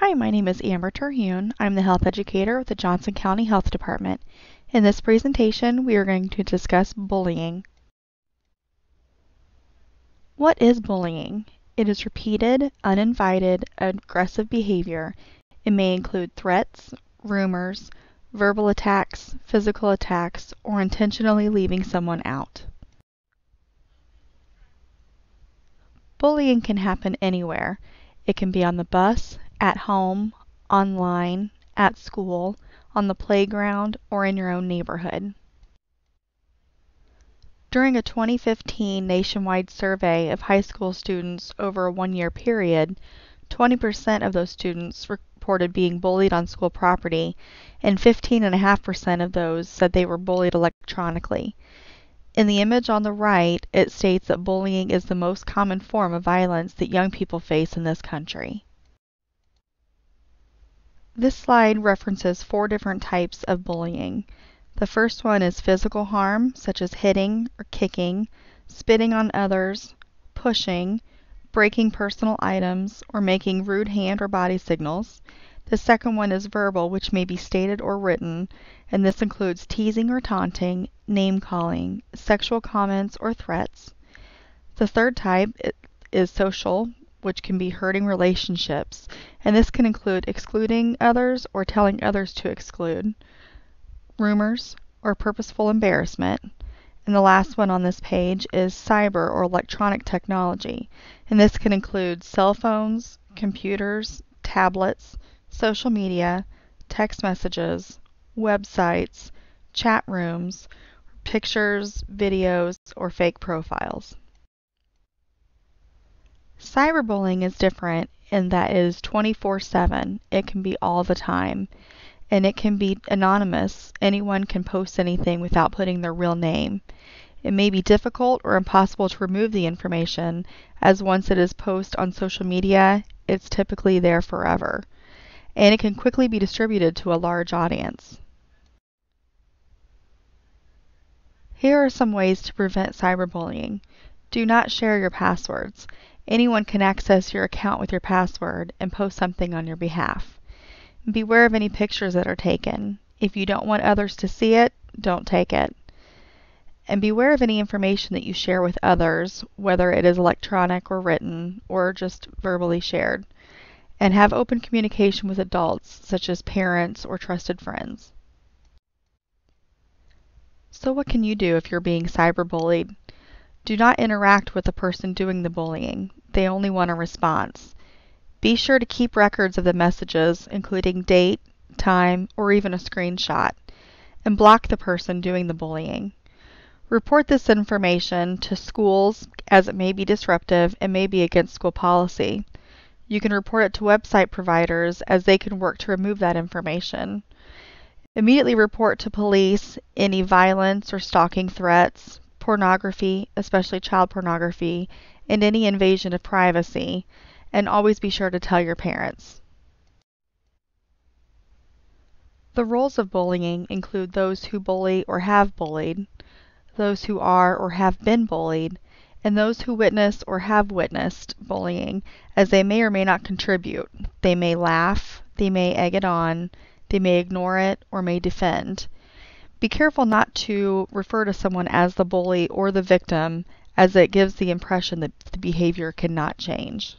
Hi, my name is Amber Terhune. I'm the health educator with the Johnson County Health Department. In this presentation, we are going to discuss bullying. What is bullying? It is repeated, uninvited, aggressive behavior. It may include threats, rumors, verbal attacks, physical attacks, or intentionally leaving someone out. Bullying can happen anywhere. It can be on the bus, at home, online, at school, on the playground, or in your own neighborhood. During a 2015 nationwide survey of high school students over a one year period, 20% of those students reported being bullied on school property, and 15.5% of those said they were bullied electronically. In the image on the right, it states that bullying is the most common form of violence that young people face in this country. This slide references four different types of bullying. The first one is physical harm, such as hitting or kicking, spitting on others, pushing, breaking personal items, or making rude hand or body signals. The second one is verbal, which may be stated or written, and this includes teasing or taunting, name calling, sexual comments, or threats. The third type is social, which can be hurting relationships, and this can include excluding others or telling others to exclude, rumors, or purposeful embarrassment. And the last one on this page is cyber or electronic technology, and this can include cell phones, computers, tablets, social media, text messages, websites, chat rooms, pictures, videos, or fake profiles. Cyberbullying is different in that it is 24 7. It can be all the time. And it can be anonymous. Anyone can post anything without putting their real name. It may be difficult or impossible to remove the information, as once it is posted on social media, it's typically there forever and it can quickly be distributed to a large audience. Here are some ways to prevent cyberbullying. Do not share your passwords. Anyone can access your account with your password and post something on your behalf. Beware of any pictures that are taken. If you don't want others to see it, don't take it. And beware of any information that you share with others, whether it is electronic or written, or just verbally shared and have open communication with adults, such as parents or trusted friends. So what can you do if you're being cyberbullied? Do not interact with the person doing the bullying. They only want a response. Be sure to keep records of the messages, including date, time, or even a screenshot, and block the person doing the bullying. Report this information to schools as it may be disruptive and may be against school policy. You can report it to website providers as they can work to remove that information. Immediately report to police any violence or stalking threats, pornography, especially child pornography, and any invasion of privacy, and always be sure to tell your parents. The roles of bullying include those who bully or have bullied, those who are or have been bullied, and those who witness or have witnessed bullying, as they may or may not contribute. They may laugh, they may egg it on, they may ignore it, or may defend. Be careful not to refer to someone as the bully or the victim, as it gives the impression that the behavior cannot change.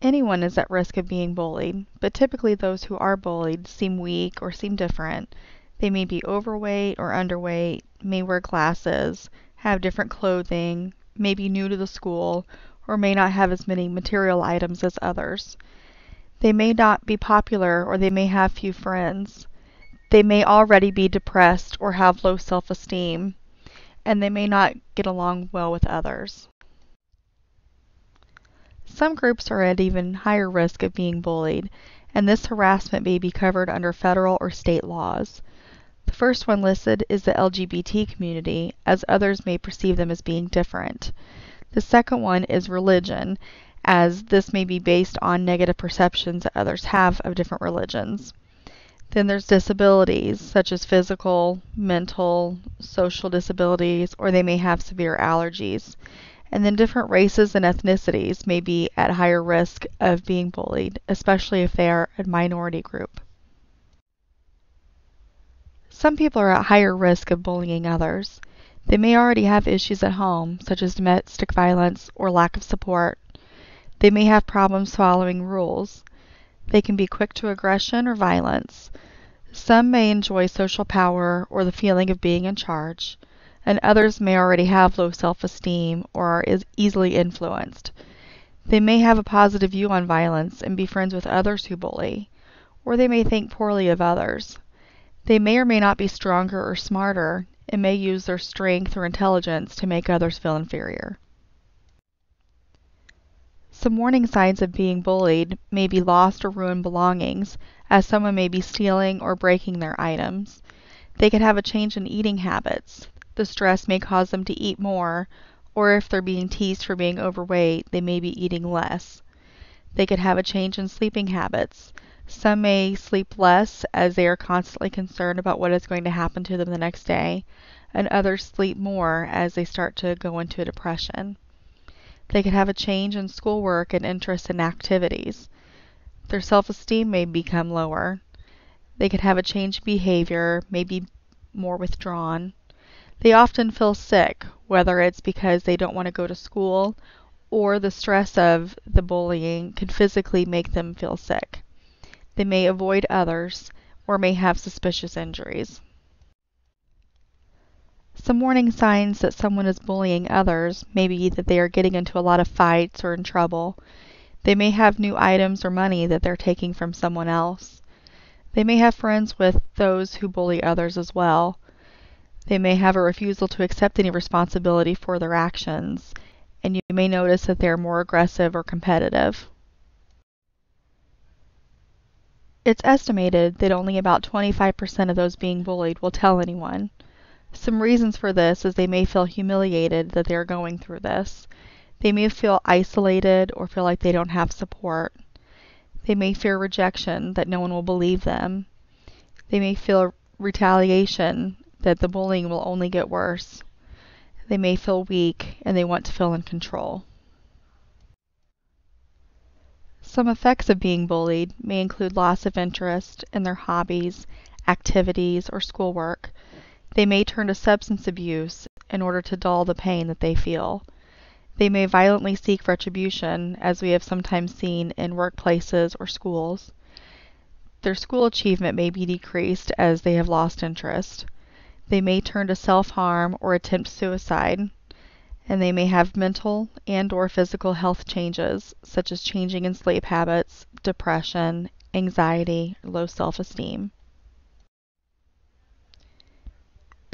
Anyone is at risk of being bullied, but typically those who are bullied seem weak or seem different. They may be overweight or underweight, may wear glasses, have different clothing, may be new to the school, or may not have as many material items as others. They may not be popular or they may have few friends. They may already be depressed or have low self esteem, and they may not get along well with others. Some groups are at even higher risk of being bullied, and this harassment may be covered under federal or state laws. The first one listed is the LGBT community, as others may perceive them as being different. The second one is religion, as this may be based on negative perceptions that others have of different religions. Then there's disabilities, such as physical, mental, social disabilities, or they may have severe allergies. And then different races and ethnicities may be at higher risk of being bullied, especially if they are a minority group. Some people are at higher risk of bullying others. They may already have issues at home, such as domestic violence or lack of support. They may have problems following rules. They can be quick to aggression or violence. Some may enjoy social power or the feeling of being in charge, and others may already have low self esteem or are easily influenced. They may have a positive view on violence and be friends with others who bully, or they may think poorly of others. They may or may not be stronger or smarter and may use their strength or intelligence to make others feel inferior. Some warning signs of being bullied may be lost or ruined belongings, as someone may be stealing or breaking their items. They could have a change in eating habits. The stress may cause them to eat more, or if they're being teased for being overweight, they may be eating less. They could have a change in sleeping habits. Some may sleep less as they are constantly concerned about what is going to happen to them the next day, and others sleep more as they start to go into a depression. They could have a change in schoolwork and interest in activities. Their self esteem may become lower. They could have a change in behavior, maybe more withdrawn. They often feel sick, whether it's because they don't want to go to school or the stress of the bullying can physically make them feel sick. They may avoid others or may have suspicious injuries. Some warning signs that someone is bullying others may be that they are getting into a lot of fights or in trouble. They may have new items or money that they're taking from someone else. They may have friends with those who bully others as well. They may have a refusal to accept any responsibility for their actions, and you may notice that they are more aggressive or competitive. It's estimated that only about 25% of those being bullied will tell anyone. Some reasons for this is they may feel humiliated that they are going through this. They may feel isolated or feel like they don't have support. They may fear rejection, that no one will believe them. They may feel retaliation, that the bullying will only get worse. They may feel weak and they want to feel in control. Some effects of being bullied may include loss of interest in their hobbies, activities, or schoolwork. They may turn to substance abuse in order to dull the pain that they feel. They may violently seek retribution, as we have sometimes seen in workplaces or schools. Their school achievement may be decreased as they have lost interest. They may turn to self harm or attempt suicide and they may have mental and or physical health changes such as changing in sleep habits, depression, anxiety, low self-esteem.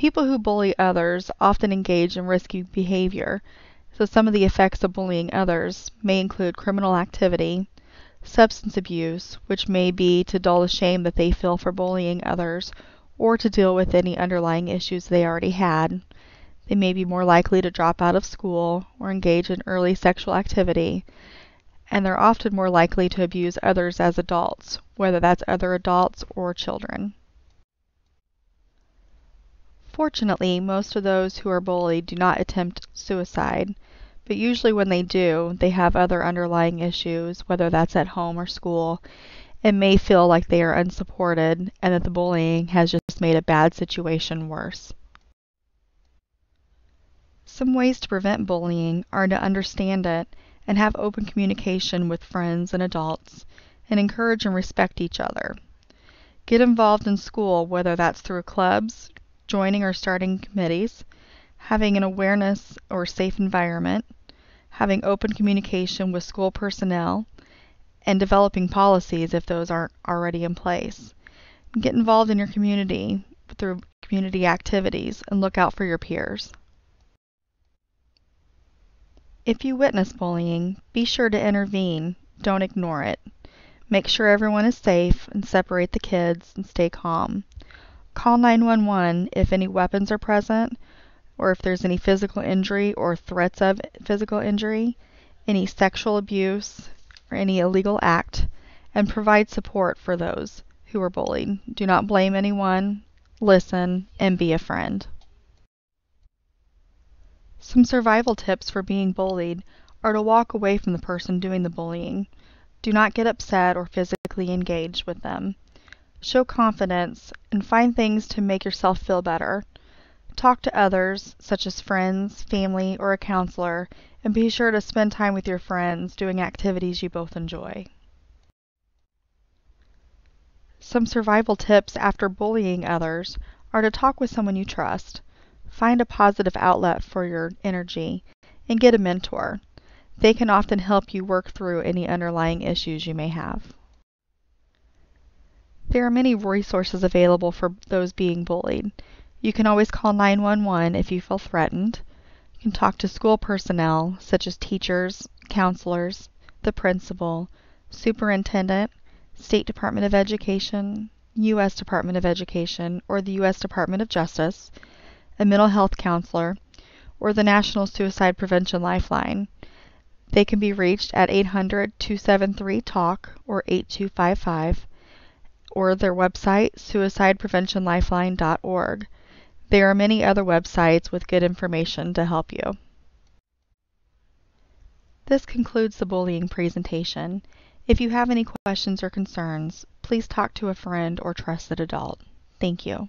People who bully others often engage in risky behavior, so some of the effects of bullying others may include criminal activity, substance abuse, which may be to dull the shame that they feel for bullying others or to deal with any underlying issues they already had, they may be more likely to drop out of school or engage in early sexual activity, and they're often more likely to abuse others as adults, whether that's other adults or children. Fortunately, most of those who are bullied do not attempt suicide, but usually when they do, they have other underlying issues, whether that's at home or school, and may feel like they are unsupported and that the bullying has just made a bad situation worse. Some ways to prevent bullying are to understand it and have open communication with friends and adults, and encourage and respect each other. Get involved in school, whether that's through clubs, joining or starting committees, having an awareness or safe environment, having open communication with school personnel, and developing policies if those aren't already in place. Get involved in your community through community activities and look out for your peers. If you witness bullying, be sure to intervene. Don't ignore it. Make sure everyone is safe and separate the kids and stay calm. Call 911 if any weapons are present or if there's any physical injury or threats of physical injury, any sexual abuse, or any illegal act, and provide support for those who are bullied. Do not blame anyone, listen, and be a friend. Some survival tips for being bullied are to walk away from the person doing the bullying. Do not get upset or physically engage with them. Show confidence and find things to make yourself feel better. Talk to others, such as friends, family, or a counselor, and be sure to spend time with your friends doing activities you both enjoy. Some survival tips after bullying others are to talk with someone you trust. Find a positive outlet for your energy and get a mentor. They can often help you work through any underlying issues you may have. There are many resources available for those being bullied. You can always call 911 if you feel threatened. You can talk to school personnel, such as teachers, counselors, the principal, superintendent, State Department of Education, U.S. Department of Education, or the U.S. Department of Justice, a mental health counselor, or the National Suicide Prevention Lifeline. They can be reached at 800 273 TALK or 8255 or their website suicidepreventionlifeline.org. There are many other websites with good information to help you. This concludes the bullying presentation. If you have any questions or concerns, please talk to a friend or trusted adult. Thank you.